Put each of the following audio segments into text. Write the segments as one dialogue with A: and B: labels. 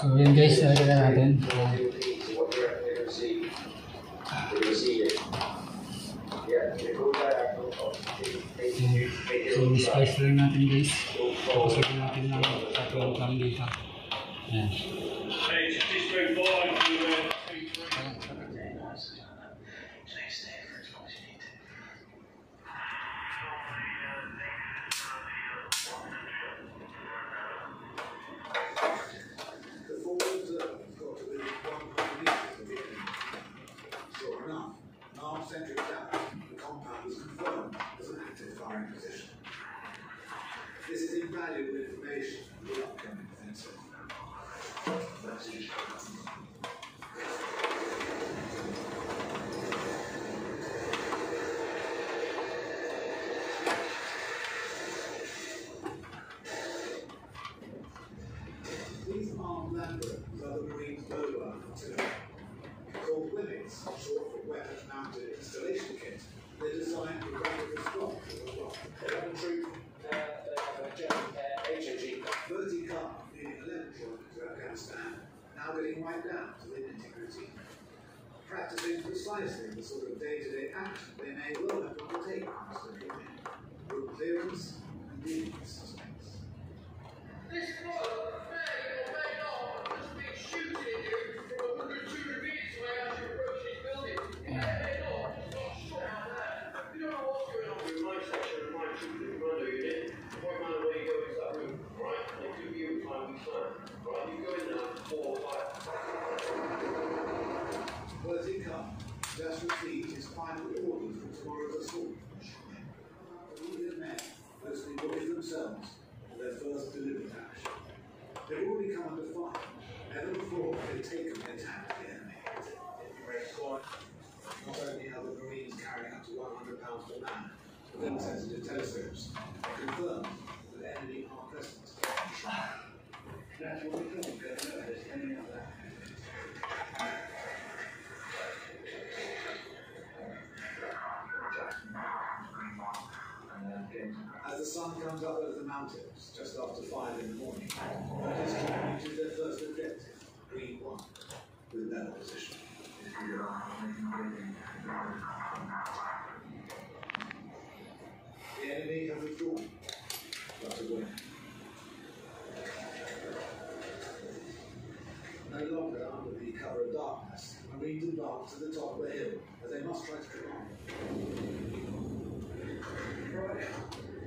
A: So
B: yun guys, talaga na natin. So spice lang natin guys. Tapos ito natin ng tatlong lang dito. Ayan.
C: Is information for the upcoming are the artillery. Called short for Weapon Mounted Installation Kit, they're designed for rapid response a rock. Afghanistan, now getting wiped out to the routine. Practicing precisely the sort of day-to-day action just received his final orders for tomorrow's assault. The wounded men mostly boys themselves for their first deliberate action. They've already come under fire. Never before have they taken the attack to the enemy. Not only are the Marines carrying up to 100 pounds per man, but then sensitive telescopes confirm that enemy are present. That's what we thought. Sun comes up over the mountains just after five in the morning, British completed their first objective, Green One, with level opposition. The enemy have withdrawn, but to win. No longer under the cover of darkness, advance to walk to the top of the hill as they must try to command. Taliban,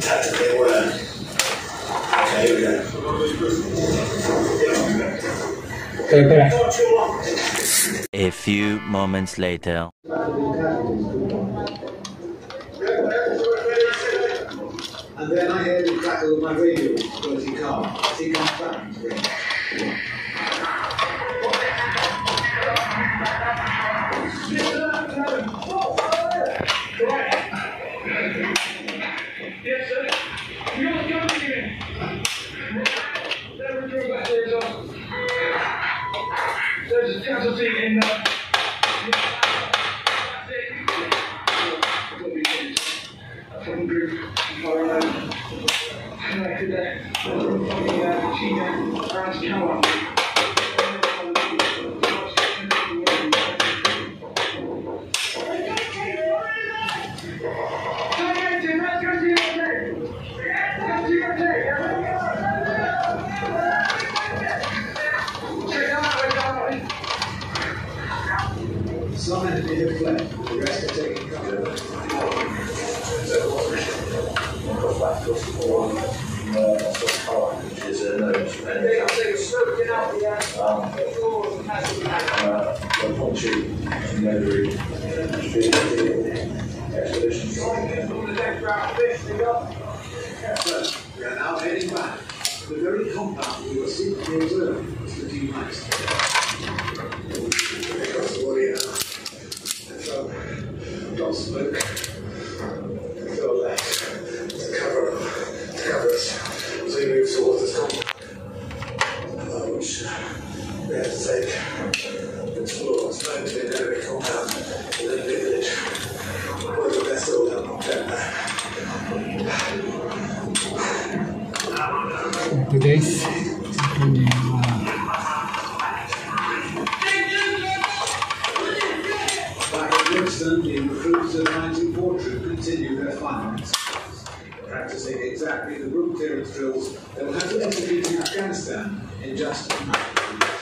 C: Tactically aware. Okay, here we go.
B: Okay, pala.
D: A few moments later.
C: Crackle of my radio as he comes. As he comes back.
E: Yes,
C: So, we are now heading back to the very compound we were secretly observing as the demise. We have to take. Explore what's known to be an enemy compound within a village. Whether they're still down there.
B: Ito guys. Ito yung
C: Back at Winston, the recruits of the 94 troop continue their final exercises, practicing exactly the route clearance drills they will have to execute in Afghanistan in just a matter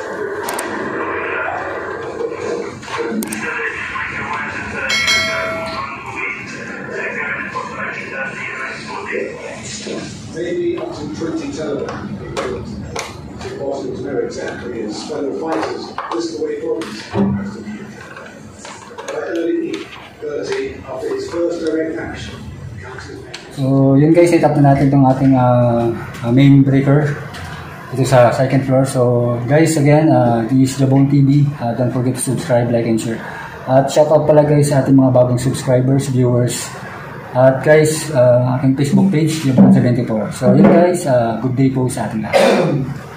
C: By early evening, Bertie, after his first direct action, comes his men.
B: So, yun guys, itap na natin itong ating uh, main breaker ito sa second floor. So, guys, again, uh, this is Jabong TV. Uh, don't forget to subscribe, like, and share. At shoutout pala guys sa ating mga bagong subscribers, viewers. At guys, uh, aking Facebook page, Jabong74. So, yun guys, uh, good day po sa ating lahat.